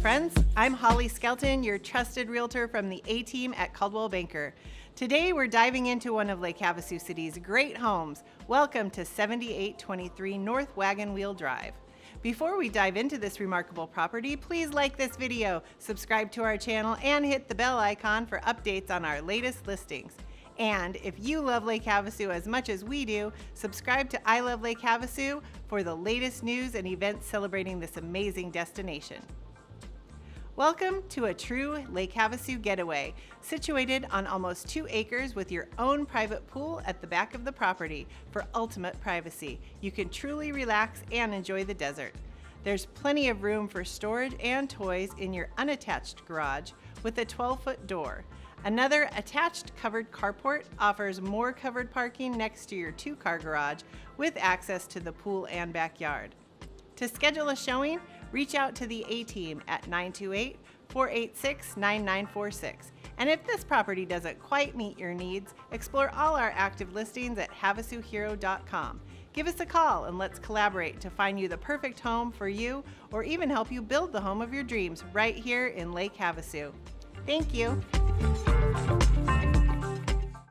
friends. I'm Holly Skelton, your trusted realtor from the A team at Coldwell Banker. Today we're diving into one of Lake Havasu City's great homes. Welcome to 7823 North Wagon Wheel Drive. Before we dive into this remarkable property, please like this video, subscribe to our channel, and hit the bell icon for updates on our latest listings. And if you love Lake Havasu as much as we do, subscribe to I Love Lake Havasu for the latest news and events celebrating this amazing destination. Welcome to a true Lake Havasu getaway, situated on almost two acres with your own private pool at the back of the property for ultimate privacy. You can truly relax and enjoy the desert. There's plenty of room for storage and toys in your unattached garage with a 12 foot door. Another attached covered carport offers more covered parking next to your two car garage with access to the pool and backyard. To schedule a showing, reach out to the A team at 928 486 9946. And if this property doesn't quite meet your needs, explore all our active listings at havasuhero.com. Give us a call and let's collaborate to find you the perfect home for you or even help you build the home of your dreams right here in Lake Havasu. Thank you.